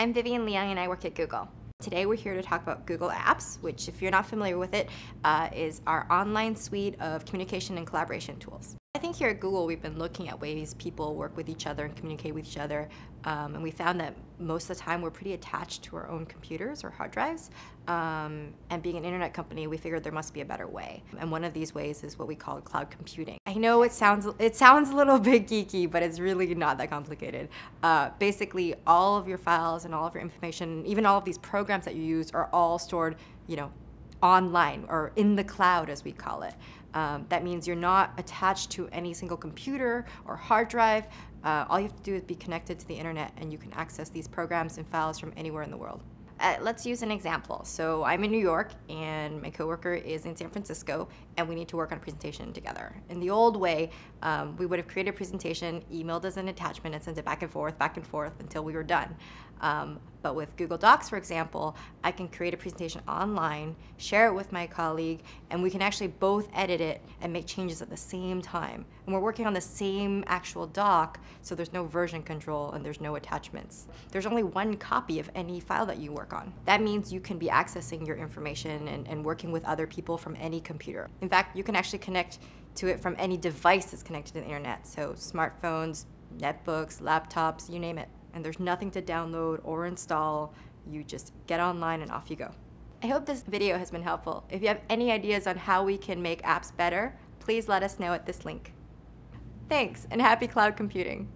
I'm Vivian Leung and I work at Google. Today we're here to talk about Google Apps, which if you're not familiar with it, uh, is our online suite of communication and collaboration tools. I think here at Google we've been looking at ways people work with each other and communicate with each other, um, and we found that most of the time we're pretty attached to our own computers or hard drives. Um, and being an internet company, we figured there must be a better way. And one of these ways is what we call cloud computing. I know it sounds it sounds a little bit geeky, but it's really not that complicated. Uh, basically, all of your files and all of your information, even all of these programs that you use, are all stored, you know, online or in the cloud as we call it. Um, that means you're not attached to any single computer or hard drive. Uh, all you have to do is be connected to the internet and you can access these programs and files from anywhere in the world. Uh, let's use an example. So I'm in New York and my coworker is in San Francisco and we need to work on a presentation together. In the old way, um, we would have created a presentation, emailed as an attachment and sent it back and forth, back and forth until we were done. Um, but with Google Docs, for example, I can create a presentation online, share it with my colleague, and we can actually both edit it and make changes at the same time. And we're working on the same actual doc, so there's no version control and there's no attachments. There's only one copy of any file that you work on. That means you can be accessing your information and, and working with other people from any computer. In fact, you can actually connect to it from any device that's connected to the internet, so smartphones, netbooks, laptops, you name it and there's nothing to download or install. You just get online and off you go. I hope this video has been helpful. If you have any ideas on how we can make apps better, please let us know at this link. Thanks, and happy cloud computing.